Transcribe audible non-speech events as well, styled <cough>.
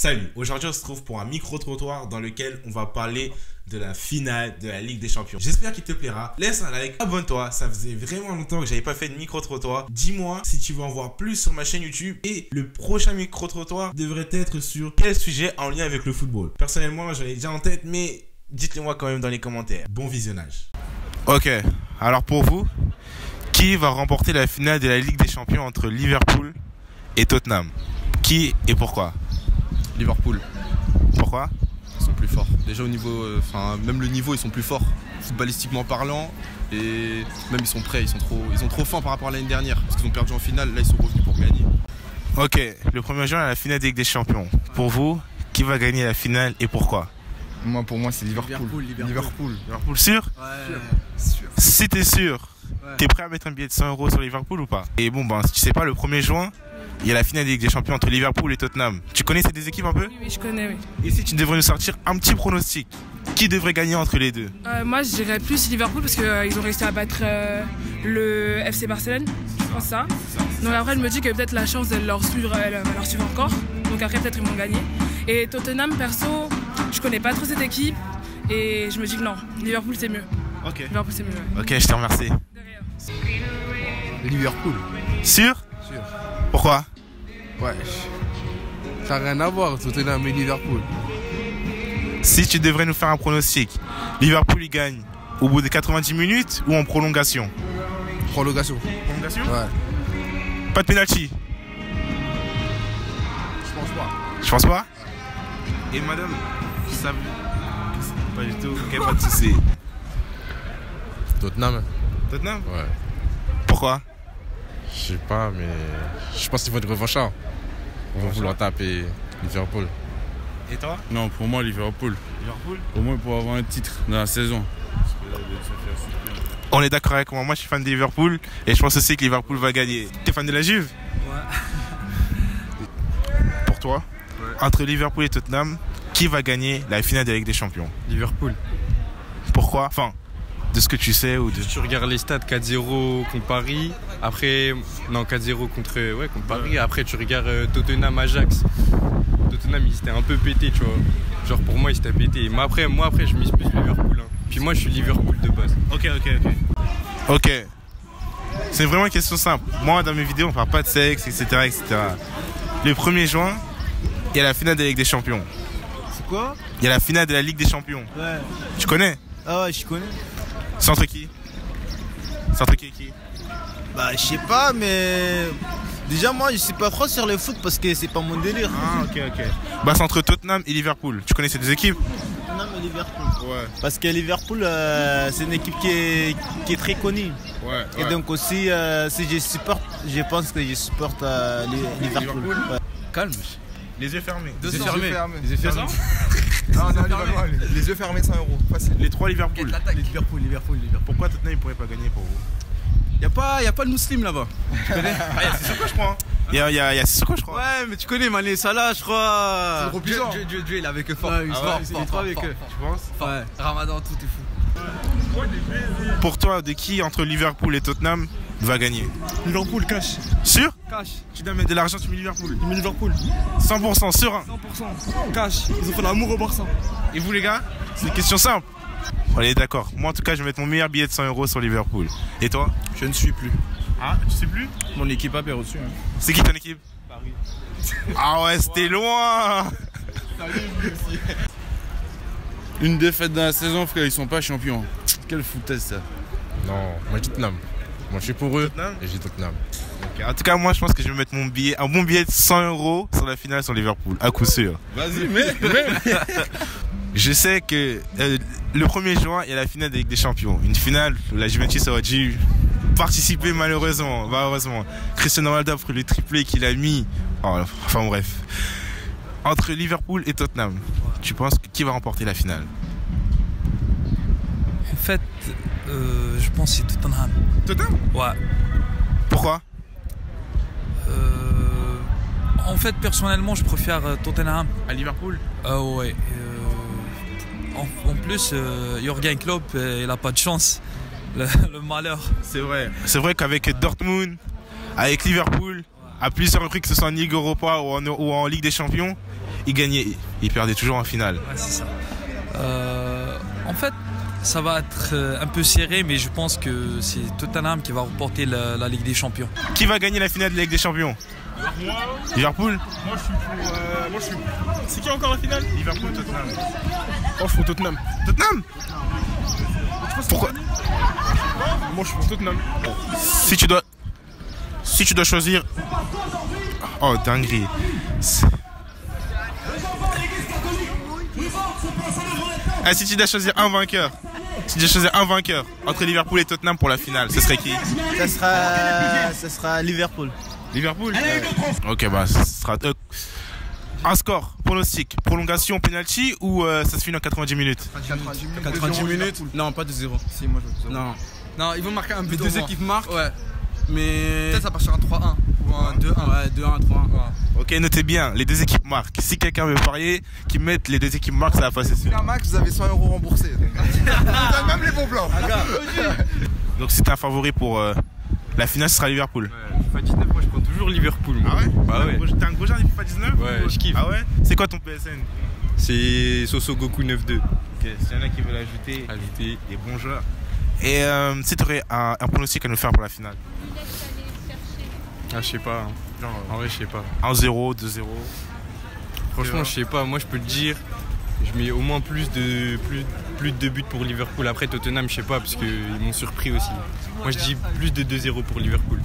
Salut, aujourd'hui on se trouve pour un micro-trottoir dans lequel on va parler de la finale de la Ligue des Champions. J'espère qu'il te plaira. Laisse un like, abonne-toi, ça faisait vraiment longtemps que j'avais pas fait de micro-trottoir. Dis-moi si tu veux en voir plus sur ma chaîne YouTube et le prochain micro-trottoir devrait être sur quel sujet en lien avec le football? Personnellement, j'en ai déjà en tête, mais dites-le moi quand même dans les commentaires. Bon visionnage. Ok, alors pour vous, qui va remporter la finale de la Ligue des Champions entre Liverpool et Tottenham? Qui et pourquoi? Liverpool. Pourquoi Ils sont plus forts. Déjà au niveau, euh, enfin même le niveau, ils sont plus forts, footballistiquement parlant. Et même ils sont prêts, ils sont trop, ils ont trop faim par rapport à l'année dernière, parce qu'ils ont perdu en finale. Là, ils sont revenus pour gagner. Ok, le premier juin à la finale Ligue des Champions. Pour vous, qui va gagner la finale et pourquoi Moi, pour moi, c'est Liverpool. Liverpool. Liverpool sûr sûr. Si t'es sûr, t'es prêt à mettre un billet de 100 euros sur Liverpool ou pas? Et bon, ben, si tu sais pas, le 1er juin, il y a la finale de Ligue des Champions entre Liverpool et Tottenham. Tu connais ces deux équipes un peu Oui, oui, je connais, oui. Et si tu devrais nous sortir un petit pronostic Qui devrait gagner entre les deux Euh, moi, je dirais plus Liverpool parce qu'ils ont réussi à battre euh, le FC Barcelone. Je pense ça. Donc après, je me dis que peut-être la chance de leur suivre, elle va leur suivre encore. Donc après, peut-être ils vont gagner. Et Tottenham, perso, je connais pas trop cette équipe. Et je me dis que non, Liverpool c'est mieux. Ok. Liverpool c'est mieux. ouais. Ok, je te remercie. De rien. Liverpool. Sûr? Pourquoi? Ouais. Ça n'a rien à voir, Tottenham et Liverpool. Si tu devrais nous faire un pronostic, Liverpool il gagne au bout de 90 minutes ou en prolongation? Prolongation. Prolongation? Ouais. Pas de penalty? Je pense pas. Je pense pas? Et madame, ça Pas du tout. Ok, pas de soucis. Tottenham Tottenham? Ouais. Pourquoi? Je sais pas, mais je pense qu'ils vont être revanchards. Ils vont vouloir taper Liverpool. Et toi? Non, pour moi, Liverpool. Liverpool? Au moins pour avoir un titre dans la saison. On est d'accord avec moi. Moi, je suis fan de Liverpool et je pense aussi que Liverpool va gagner. T'es fan de la Juve? Pour toi, entre Liverpool et Tottenham, qui va gagner la finale de la Ligue des Champions? Liverpool. Pourquoi? Enfin, de ce que tu sais ou de. Tu regardes les stats 4-0 contre Paris. Après, non 4-0 contre, ouais, contre Paris. Après, tu regardes euh, Tottenham Ajax. Tottenham, ils étaient un peu pétés, tu vois. Genre pour moi, ils étaient pétés. Mais après, moi, après, je mise plus Liverpool. hein. Puis moi, je suis Liverpool de base. Ok, ok, ok. Ok. C'est vraiment une question simple. Moi, dans mes vidéos, on parle pas de sexe, etc. etc. Le 1er juin, il y a la finale de la Ligue des Champions. C'est quoi? Il y a la finale de la Ligue des Champions. Ouais. Tu connais? Ah ouais, je connais. C'est entre qui? C'est entre qui et qui? Bah, je sais pas, mais. Déjà, moi, je suis pas trop sur le foot parce que c'est pas mon délire. Ah, ok, ok. Bah, c'est entre Tottenham et Liverpool. Tu connais ces deux équipes? Non, mais Liverpool. Ouais. Parce que Liverpool, euh, c'est une équipe qui est, qui est très connue. Ouais. Et donc, aussi, euh, si je supporte, je pense que je supporte euh, Li- Liverpool. Liverpool? Ouais. Calme. Les yeux fermés. Les yeux fermés. fermés. Les yeux fermés. Non, non, Liverpool. Les yeux fermés, 100 euros. Facile. Les trois Liverpool. Liverpool, Liverpool, Liverpool. Pourquoi Tottenham ne pourrait pas gagner pour vous Y a pas, y a pas le musulman là-bas. <laughs> C'est sur quoi, je crois. Il y a, il y a, a Sissoko, je crois. Ouais, mais tu connais Mané Salah, je crois. C'est trop puissant. Dieu, Dieu, Dieu, il est avec eux fort. Ouais, il est Ah trop avec fort, eux. Tu penses Ouais. Ramadan, tout est fou. Pour toi, de qui entre Liverpool et Tottenham va gagner Liverpool cash. Sûr? Cash. Tu dois mettre de l'argent, tu mets Liverpool. Liverpool. 100% serein. 100%. Cash. Ils ont fait l'amour au Barça. Et vous les gars? C'est une question simple. Allez d'accord. Moi en tout cas je vais mettre mon meilleur billet de 100 euros sur Liverpool. Et toi? Je ne suis plus. Ah tu sais plus? Mon équipe a perdu dessus. C'est qui ton équipe? Paris. <laughs> Ah ouais c'était loin Une défaite dans la saison, frère, ils sont pas champions. Quelle foutaise ça. Non, moi Tottenham. Moi je suis pour eux Tottenham et j'ai Tottenham. En tout cas moi je pense que je vais mettre mon billet, un bon billet de 100 euros sur la finale sur Liverpool, à coup sûr. Vas-y, <laughs> mais, mais. <laughs> Je sais que euh, le 1er juin il y a la finale de Ligue des Champions. Une finale où la Juventus aurait dû participer malheureusement, malheureusement. Cristiano Ronaldo après le triplé qu'il a mis. Oh, enfin bref. Entre Liverpool et Tottenham, tu penses que qui va remporter la finale? Fait, euh, je pense que c'est Tottenham. Tottenham Ouais. Pourquoi Euh, en fait, personnellement, je préfère euh, Tottenham. À Liverpool Ah ouais. en, en plus, Jürgen Klopp, il a pas de chance. Le, <laughs> le malheur. C'est vrai. C'est vrai qu'avec Dortmund, avec Liverpool, à plusieurs reprises, que ce soit en Ligue Europa ou en, ou en Ligue des Champions, ils gagnaient, ils perdaient toujours en finale. Ouais, c'est ça. Euh, en fait, ça va être euh, un peu serré, mais je pense que c'est Tottenham qui va remporter la, la Ligue des Champions. Qui va gagner la finale de la Ligue des Champions? Liverpool? Moi je suis pour. euh, moi je suis. C'est qui encore la finale? Liverpool, Tottenham. Oh, je suis pour Tottenham. Tottenham? Pourquoi? Moi je suis pour Tottenham. Si tu dois. Si tu dois choisir. Oh, dinguerie. Ah, si tu dois choisir un vainqueur. Si tu dois choisir un vainqueur entre Liverpool et Tottenham pour la finale, ce serait qui Ça sera, ça sera Liverpool. Liverpool Ok, bah, ce sera. euh, un score, pronostic, prolongation, penalty ou euh, ça se finit en 90 minutes? 90 minutes Non, pas de 0. Si, moi je veux Non. Non, ils vont marquer un Les but. au deux équipes marquent, Ouais. Mais. Peut-être ça part sur un 3-1 ou un 2-1. Ouais, 2-1, 3-1. Ok, notez bien, les deux équipes marquent. Si quelqu'un veut parier, qui mette les deux équipes marquent, ça va passer sûr. Un max, vous avez 100 euros remboursés. donc. <laughs> On donne même les bons plans. Donc, si t'es un favori pour euh, la finale, ce sera Liverpool. FIFA 19, moi je prends toujours Liverpool. moi. Ah ouais? Bah ouais. T'es un gros joueur de FIFA 19 Ouais, ou- je kiffe. Ah ouais? C'est quoi ton PSN C'est Soso Goku 9-2. Ok, s'il y en a qui veulent ajouter Ajouté. des bons joueurs. Et euh, si t'aurais un, un pronostic à nous faire pour la finale Ah, je sais pas. hein. Genre En vrai, je sais pas. 1-0, 2-0 Franchement, je sais pas. Moi, je peux te dire, je mets au moins plus de plus, plus de deux buts pour Liverpool. Après Tottenham, je sais pas parce qu'ils m'ont surpris aussi. Moi, je dis plus de 2-0 pour Liverpool.